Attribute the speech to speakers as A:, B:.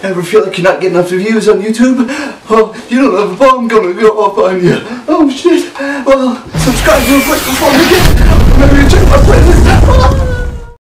A: Ever feel like you're not getting enough views on YouTube? Well, you don't have a bomb gonna go off on you. Oh shit. Well, subscribe real quick before we get.